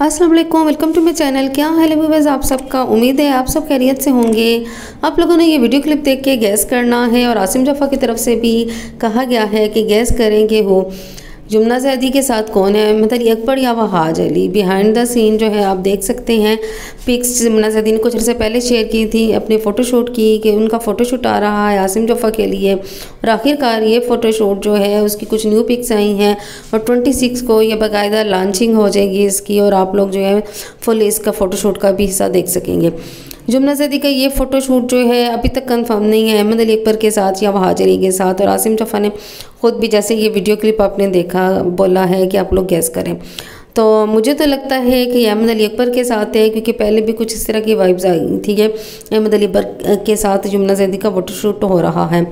अस्सलाम वालेकुम welcome to my channel क्या हाल व्यूवर्स आप सबका उम्मीद है आप सब खैरियत से होंगे। आप लोगों ने ये वीडियो क्लिप देख के गैस करना है और आसिम जफ़ा की तरफ़ से भी कहा गया है कि गैस करेंगे हो जुमना जैदी के साथ कौन है? मतलब अकबर या Wahaj Ali behind the scene जो है, आप देख सकते हैं। पिक्स जुमना जैदी ने कुछ अर्से पहले शेयर की थी, अपने फ़ोटोशूट की, कि उनका फ़ोटोशूट आ रहा है, आसिम जफ़ा के लिए। और आखिरकार ये फ़ोटोशूट जो है, उसकी कुछ न्यू पिक्स आई हैं। और ट्वेंटी सिक्स को ये बाकायदा लॉन्चिंग हो जाएगी इसकी, और आप लोग जो है फुल इसका फ़ोटोशूट का भी हिस्सा देख सकेंगे। जुमना सदी का ये फ़ोटोशूट जो है, अभी तक कंफर्म नहीं है। अहमद अली अकबर के साथ या वहाजरी के साथ। और आसिम जफ़ा ने ख़ुद भी जैसे ये वीडियो क्लिप आपने देखा, बोला है कि आप लोग गैस करें। तो मुझे तो लगता है कि अहमद अली अकबर के साथ है, क्योंकि पहले भी कुछ इस तरह की वाइब्स आई थी कि अहमद अली अकबर के साथ जुमना जैदी का फ़ोटोशूट हो रहा है।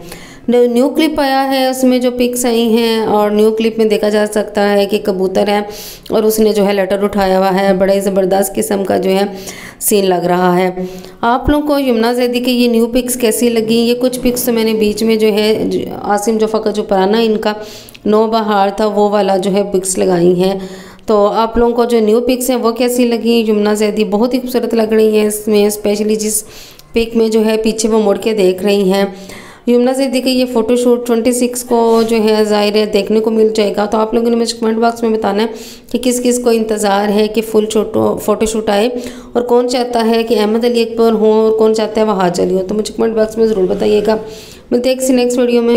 न्यू क्लिप आया है, उसमें जो पिक्स आई हैं और न्यू क्लिप में देखा जा सकता है कि कबूतर है और उसने जो है लेटर उठाया हुआ है। बड़े ज़बरदस्त किस्म का जो है सीन लग रहा है। आप लोगों को यमुना जैदी की ये न्यू पिक्स कैसी लगी? ये कुछ पिक्स तो मैंने बीच में जो है, आसिम जो का जो पुराना इनका नो बहार था, वो वाला जो है पिक्स लगाई हैं। तो आप लोगों को जो न्यू पिक्स हैं, वो कैसी लगी? यमुना जैदी बहुत ही खूबसूरत लग रही हैं इसमें स्पेशली जिस पिक में जो है पीछे वो मुड़ के देख रही हैं। यमुना जैदी का ये फ़ोटोशूट 26 को जो है ज़ाहिर है देखने को मिल जाएगा। तो आप लोगों ने मुझे कमेंट बॉक्स में बताना है कि किस किस को इंतज़ार है कि फुल छोटो फ़ोटोशूट आए और कौन चाहता है कि अहमद अली अकबर हों और कौन चाहता है वहाज अली हो। तो मुझे कमेंट बॉक्स में ज़रूर बताइएगा। मिलते हैं किसी नेक्स्ट वीडियो में।